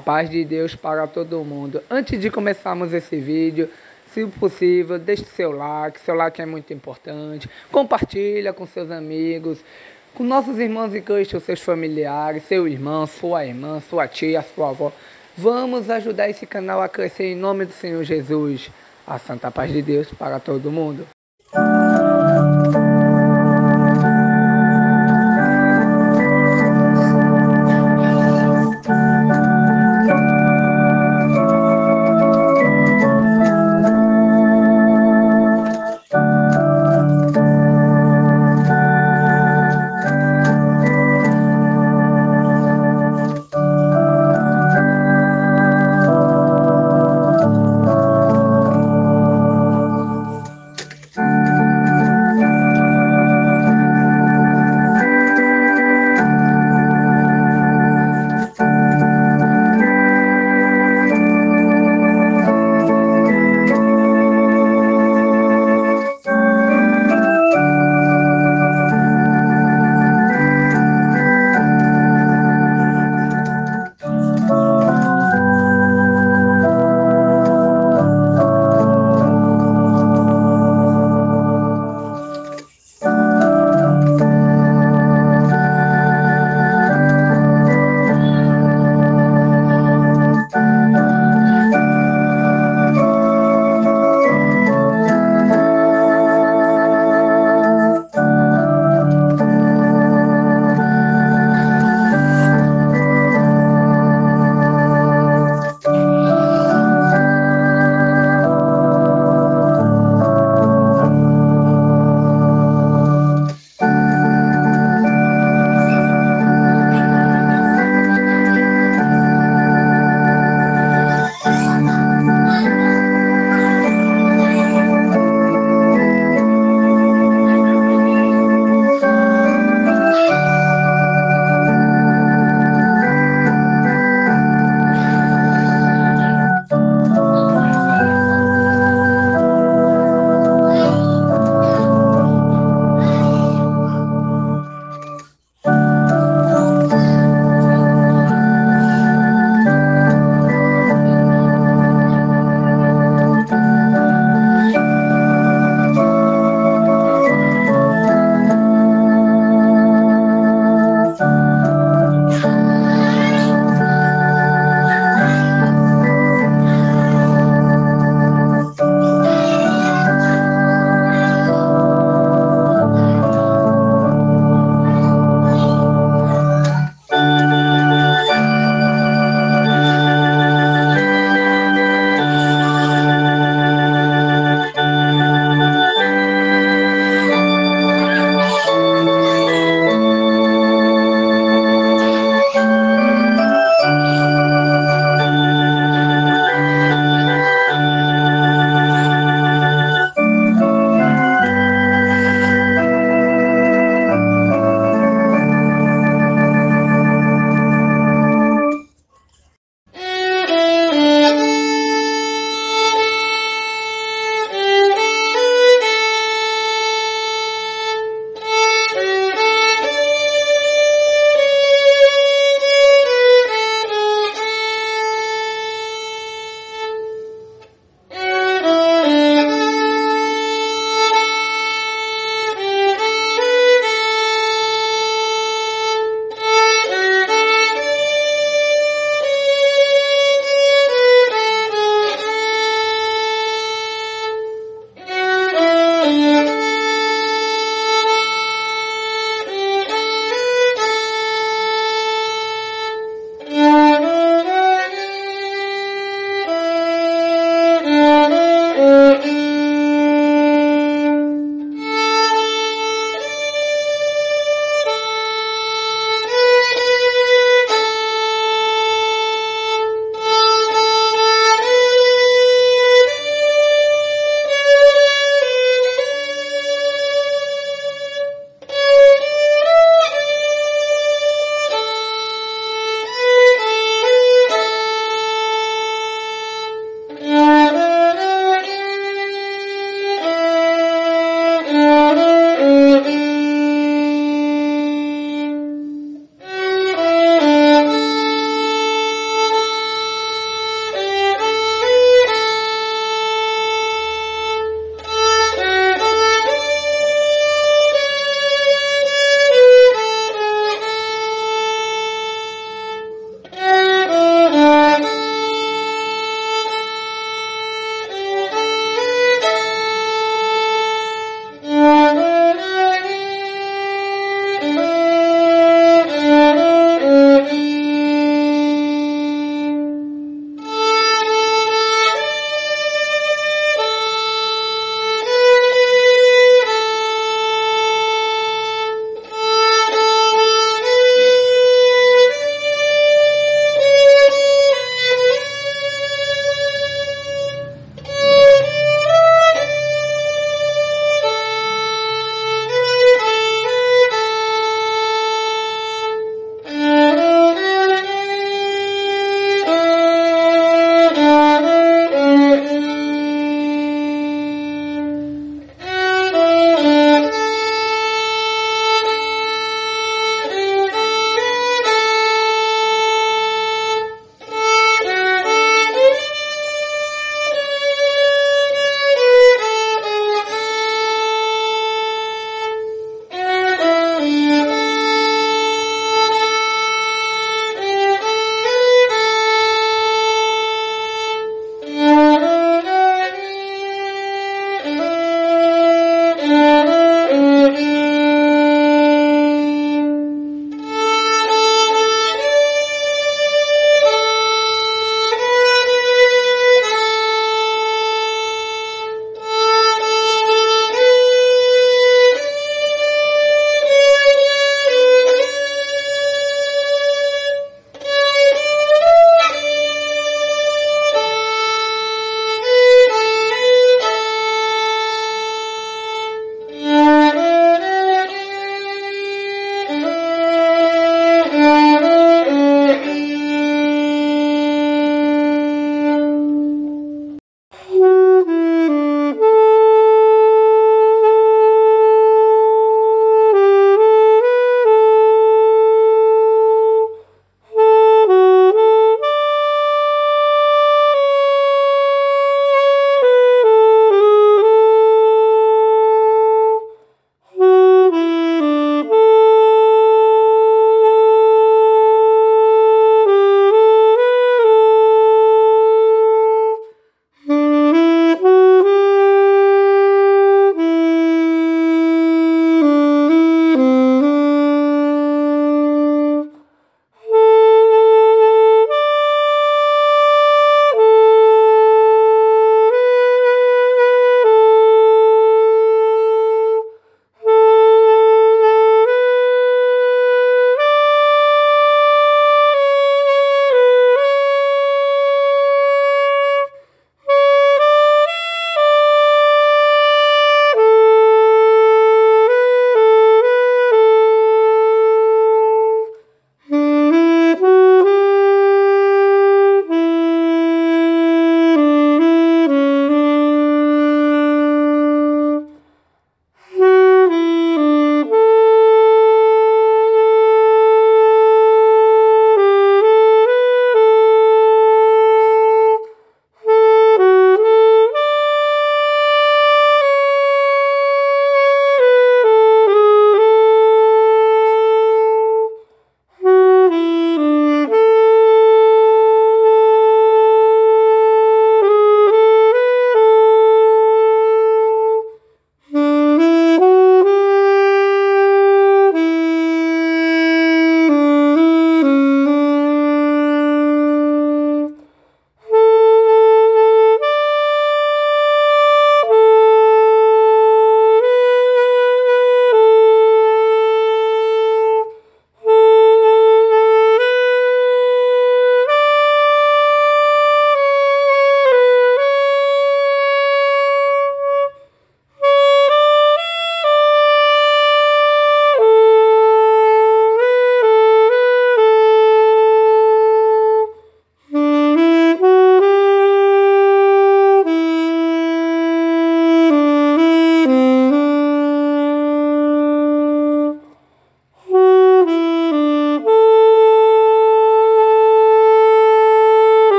paz de Deus para todo mundo. Antes de começarmos esse vídeo, se possível, deixe seu like, seu like é muito importante. Compartilha com seus amigos, com nossos irmãos em Cristo, seus familiares, seu irmão, sua irmã, sua tia, sua avó. Vamos ajudar esse canal a crescer em nome do Senhor Jesus. A santa paz de Deus para todo mundo.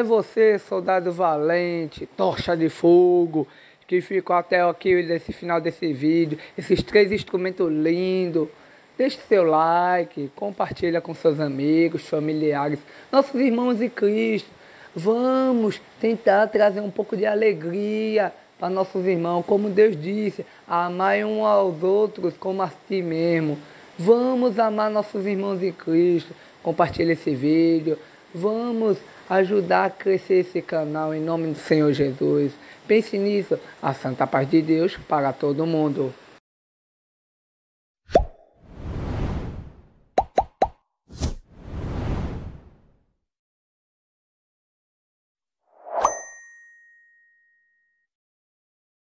Até você, soldado valente, tocha de fogo, que ficou até aqui nesse final desse vídeo, esses três instrumentos lindos. Deixe seu like, compartilha com seus amigos, familiares, nossos irmãos em Cristo. Vamos tentar trazer um pouco de alegria para nossos irmãos, como Deus disse, amai um aos outros como a ti mesmo. Vamos amar nossos irmãos em Cristo. Compartilhe esse vídeo. Vamos ajudar a crescer esse canal em nome do Senhor Jesus. Pense nisso. A Santa Paz de Deus para todo mundo.